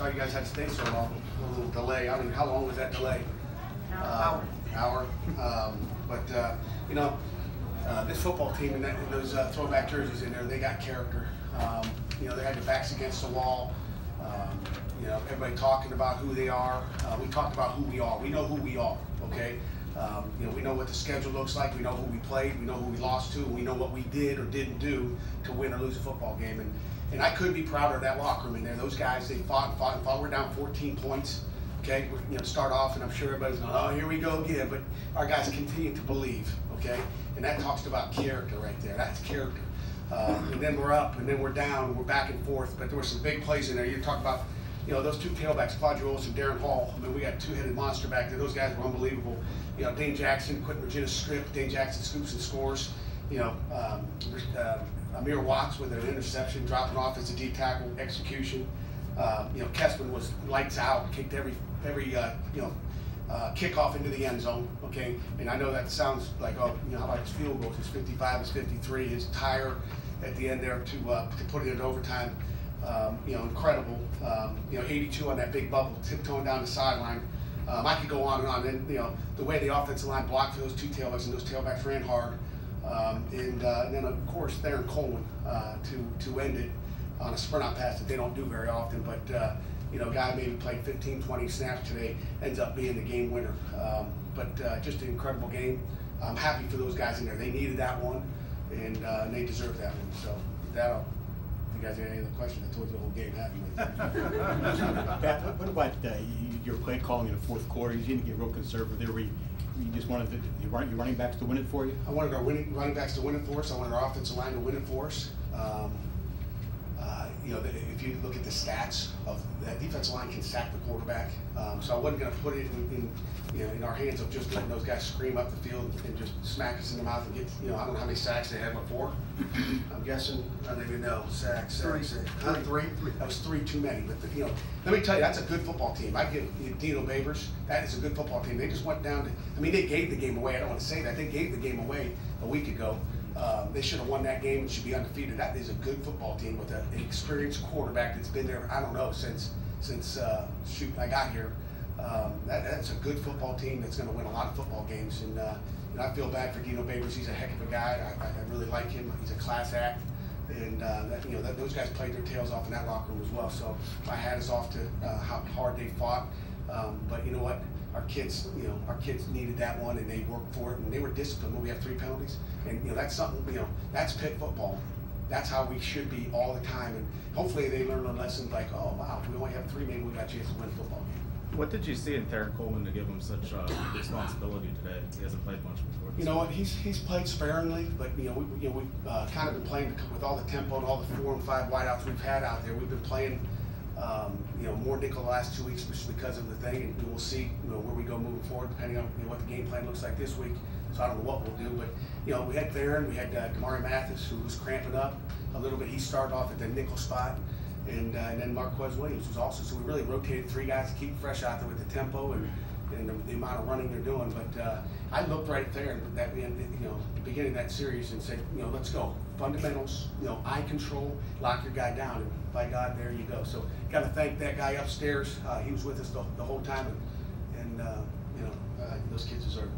sorry you guys had to stay so long. A little delay. I mean, how long was that delay? Hour. Uh, hour. Um, but uh, you know, uh, this football team and, that, and those uh, throwback jerseys in there, they got character. Um, you know, they had their backs against the wall. Um, you know, everybody talking about who they are. Uh, we talked about who we are. We know who we are. Okay. Um, you know, we know what the schedule looks like. We know who we played. We know who we lost to. We know what we did or didn't do to win or lose a football game. And and I couldn't be prouder of that locker room in there. Those guys, they fought and fought and fought. We're down 14 points. Okay, we you know start off, and I'm sure everybody's going, oh, here we go again. But our guys continue to believe. Okay, and that talks about character right there. That's character. Um, and then we're up, and then we're down, we're back and forth. But there were some big plays in there. You talk about, you know, those two tailbacks, Qadree and Darrin Hall. I mean, we got two-headed monster back there. Those guys were unbelievable. You know, Dane Jackson, Quintin Wirginis strip. Dane Jackson scoops and scores. You know, um, uh, Amir Watts with an interception, dropping off as a D tackle, execution. Uh, you know, Kessman was lights out, kicked every every uh, you know uh, kickoff into the end zone. Okay, and I know that sounds like oh, you know, how about his field goals? His 55, his 53, his tire at the end there to uh, to put it into overtime. Um, you know, incredible. Um, you know, 82 on that big bubble, tiptoeing down the sideline. Um, I could go on and on. And you know, the way the offensive line blocked for those two tailbacks and those tailbacks ran hard. Um, and, uh, and, then of course Therran Coleman uh, to to end it on a sprint out pass that they don't do very often. But uh, you know, guy maybe played 15, 20 snaps today, ends up being the game winner. Um, but uh, just an incredible game. I'm happy for those guys in there. They needed that one and, uh, and they deserve that one. So that, if you guys have any other questions, I told you the whole game happened. Pat, what about uh, your play calling in the fourth quarter? You didn't get real conservative there. Where you, you just wanted the, your, running backs to win it for you? I wanted our winning, running backs to win it for us. I wanted our offensive line to win it for us. Um, you know, if you look at the stats of that defensive line can sack the quarterback. Um, so I wasn't going to put it in, in, you know, in our hands of just letting those guys scream up the field and just smack us in the mouth and get, you know, I don't know how many sacks they had before. I'm guessing, I don't even know, sacks, sacks. Three. three? three? That was three too many. But, the, you know, let me tell you, that's a good football team. I give Dino Babers, that is a good football team. They just went down to, I mean, they gave the game away. I don't want to say that. They gave the game away a week ago. Um, they should have won that game and should be undefeated. That is a good football team with an experienced quarterback that's been there, I don't know, since since uh, shoot I got here. Um, that, that's a good football team that's going to win a lot of football games. And, uh, and I feel bad for Dino Babers. He's a heck of a guy. I, I really like him. He's a class act. And uh, that, you know that, those guys played their tails off in that locker room as well. So my hat is off to uh, how hard they fought. Um, but you know what? Our kids, you know, our kids needed that one, and they worked for it, and they were disciplined. When we have three penalties, and you know that's something. You know, that's Pitt football that's how we should be all the time. And hopefully they learn a lesson like, oh, wow, we only have three, maybe we got a chance to win a football game. What did you see in Therran Coleman to give him such uh, responsibility today? He hasn't played much before. You know what? He's he's played sparingly, but you know we you know we've uh, kind of been playing with all the tempo and all the four and five wideouts we've had out there. We've been playing um, you know more nickel the last two weeks just because of the thing, and we'll see you know where we go moving forward depending on you know, what the game plan looks like this week. So I don't know what we'll do, but you know we had Therran, we had uh, Damarri Mathis who was cramping up a little bit. He started off at the nickel spot, and, uh, and then Marquez Williams was also. So we really rotated three guys to keep fresh out there with the tempo and, and the, the amount of running they're doing. But uh, I looked right there at that you know the beginning of that series and said, you know, let's go fundamentals. You know, eye control, lock your guy down, and by God, there you go. So got to thank that guy upstairs. Uh, he was with us the, the whole time, and, and uh, you know uh, those kids deserve.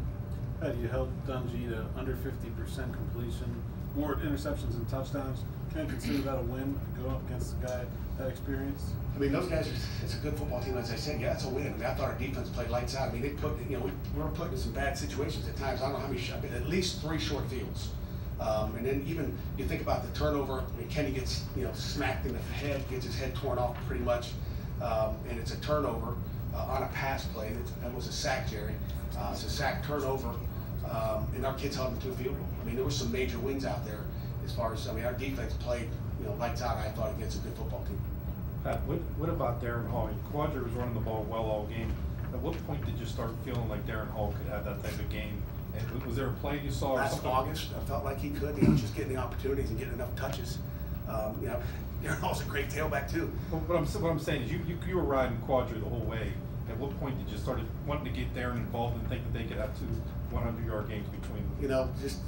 It. You helped Dungey to under 50% completion, more interceptions and touchdowns? Can you consider that a win? Go up against the guy that experience? I mean, those guys, it's a good football team. As I said, yeah, it's a win. I mean, I thought our defense played lights out. I mean, they put, you know, we, we were put in some bad situations at times. I don't know how many, I mean, at least three short fields. Um, and then even you think about the turnover. I mean, Kenny gets, you know, smacked in the head, gets his head torn off pretty much, um, and it's a turnover uh, on a pass play. That was a sack, Jerry. Uh, it's a sack turnover, um, and our kids held him to a field goal. I mean, there were some major wins out there as far as I mean, our defense played you know lights out. I thought against a good football team. Pat, what, what about Darrin Hall? Qadree was running the ball well all game. At what point did you start feeling like Darrin Hall could have that type of game? And was there a play you saw? Last August, I felt like he could. He was just getting the opportunities and getting enough touches. Um, you know, Darrin Hall's a great tailback too. Well, what I'm what I'm saying is you, you you were riding Qadree the whole way. At what point did you start wanting to get Darrin involved and think that they could have two 100 yard games between them? You know, just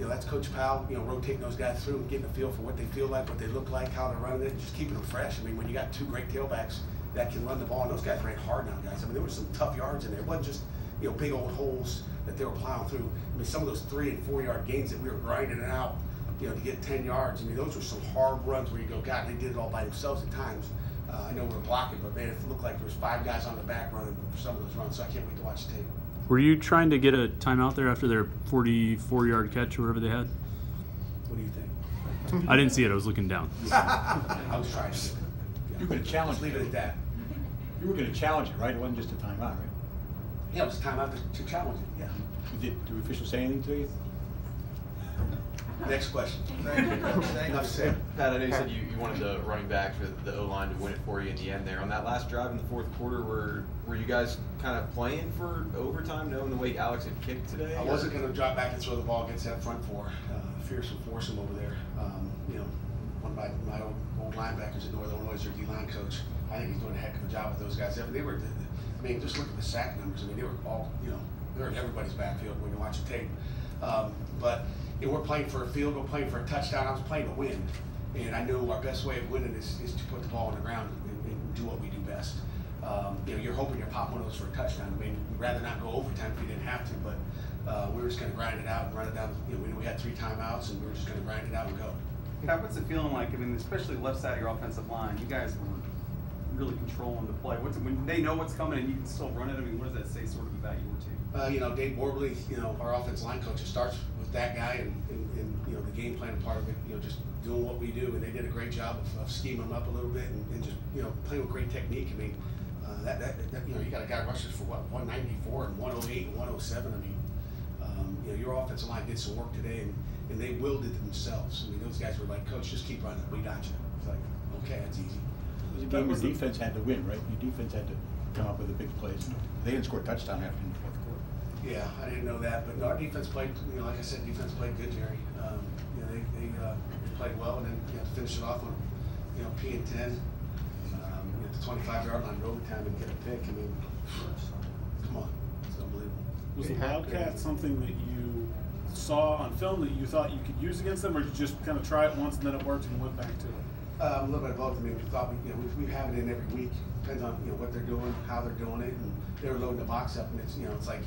you know, that's Coach Powell, you know, rotating those guys through and getting a feel for what they feel like, what they look like, how they're running it, and just keeping them fresh. I mean, when you got two great tailbacks that can run the ball, and those guys ran hard now, guys. I mean, there was some tough yards in there. It wasn't just, you know, big old holes that they were plowing through. I mean, some of those three and four yard gains that we were grinding out, you know, to get ten yards. I mean, those were some hard runs where you go, God, they did it all by themselves at times. Uh, I know we were blocking, but man, it looked like there was five guys on the back running for some of those runs. So I can't wait to watch the tape. Were you trying to get a timeout there after their 44 yard catch or whatever they had? What do you think? I didn't see it. I was looking down. I was trying to. You were gonna challenge leave it at that. You were gonna challenge it, right? It wasn't just a timeout, right? Yeah, it was time out to, to challenge it. Yeah. Did, did the official say anything to you? Next question. Thank Enough you. said. Pat, I know you said you, you wanted the running backs or the O line to win it for you in the end there. On that last drive in the fourth quarter, were were you guys kind of playing for overtime, knowing the way Alex had kicked today? I wasn't going to drop back and throw the ball against that front four. Uh, Fierce and Force over there. Um, you know, one of my, my old, old linebackers at Northern Illinois is their D-line coach. I think he's doing a heck of a job with those guys. I mean, they were, I mean, just look at the sack numbers. I mean, they were all, you know, they're in everybody's backfield when you watch the tape. Um, know, we're playing for a field goal, playing for a touchdown. I was playing to win, and I knew our best way of winning is, is to put the ball on the ground and, and do what we do best. Um, you know, you're hoping to pop one of those for a touchdown. I mean, we'd rather not go overtime if we didn't have to, but uh, we were just going to grind it out and run it down. You know, we, we had three timeouts, and we were just going to grind it out and go. Pat, what's it feeling like? I mean, especially left side of your offensive line, you guys were really controlling the play. What's when they know what's coming and you can still run it? I mean, what does that say sort of about your team? Uh, you know, Dave Borbely, you know, our offensive line coach, starts that guy and, and, and, you know, the game plan part of it, you know, just doing what we do. And they did a great job of, of scheming them up a little bit and, and just, you know, playing with great technique. I mean, uh, that, that, that, you know, you got a guy rushes for what, 194 and 108 and 107. I mean, um, you know, your offensive line did some work today and, and they willed it themselves. I mean, those guys were like, Coach, just keep running. We got you. It's like, okay, that's easy. It was a game your defense had to win, right? Your defense had to come up with the big plays. They didn't score a touchdown after in the fourth quarter. Yeah, I didn't know that, but our defense played, you know, like I said, defense played good, Jerry. Um, you know, they, they, uh, they played well and then, you know, to finish it off on, you know, P and ten, um, you know, the twenty-five yard line, go overtime and get a pick, I mean, come on, it's unbelievable. Was the Wildcat something that you saw on film that you thought you could use against them, or did you just kind of try it once and then it worked and you went back to it? Um, a little bit of both. I mean, we thought we, you know, we, we have it in every week. Depends on you know what they're doing, how they're doing it, and they were loading the box up, and it's you know it's like,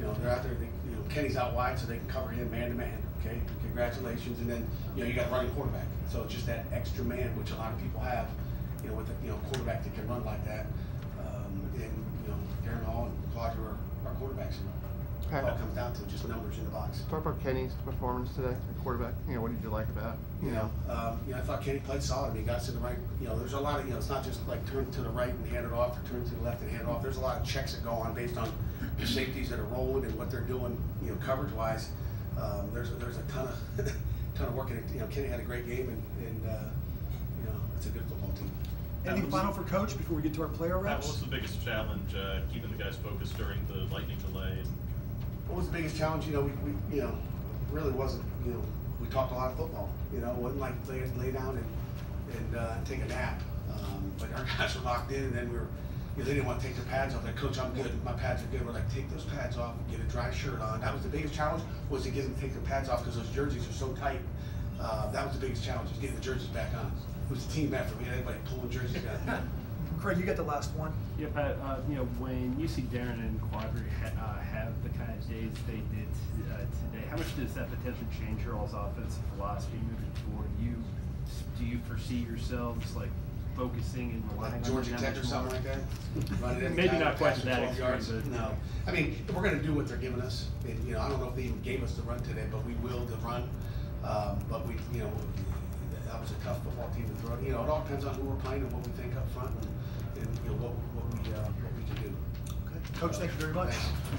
you know, they're out there. They, you know, Kenny's out wide, so they can cover him man to man. Okay, congratulations. And then you know you got a running quarterback, so it's just that extra man, which a lot of people have. You know, with a you know quarterback that can run like that, um, and you know Darrin Hall and Qadree are our quarterbacks. And it all comes down to just numbers in the box. Talk about Kenny's performance today, the quarterback. You know, what did you like about? it? You know, um, you know, I thought Kenny played solid. He got to the right. You know, there's a lot of, you know, it's not just like turn to the right and hand it off, or turn to the left and hand it off. There's a lot of checks that go on based on the safeties that are rolling and what they're doing, you know, coverage wise. Um, there's a, there's a ton of ton of work in it. You know, Kenny had a great game, and, and uh, you know, it's a good football team. Anything final for coach before we get to our player Pat, reps? what's the biggest challenge, uh, keeping the guys focused during the lightning delay? What was the biggest challenge? You know, we, we you know, really wasn't. You know, we talked a lot of football. You know, it wasn't like lay, lay down and and uh, take a nap. Um, but our guys were locked in, and then we were. You know, they didn't want to take their pads off. Like, Coach, I'm good. My pads are good. We're like, take those pads off and get a dry shirt on. That was the biggest challenge. Was to get them to take their pads off because those jerseys are so tight. Uh, that was the biggest challenge. Was getting the jerseys back on. It was a team effort. We had everybody pulling jerseys down. Craig, you got the last one. Yeah, Pat, uh, you know, when you see Darrin and Qadree ha- uh, have the kind of days they did uh, today, how much does that potentially change your all's offensive philosophy moving forward? You, do you foresee yourselves like focusing and relying like on Georgia them Tech or something like that. Run Maybe not quite pass to it that 12 yards. but- No, I mean, we're gonna do what they're giving us, and, you know, I don't know if they even gave us the run today, but we will the run. Um, but we, you know, that was a tough football team to throw. You know, it all depends on who we're playing and what we think up front and, and, you know, what, what we, uh, what we can do. Okay. Coach, thank you very much. Thanks.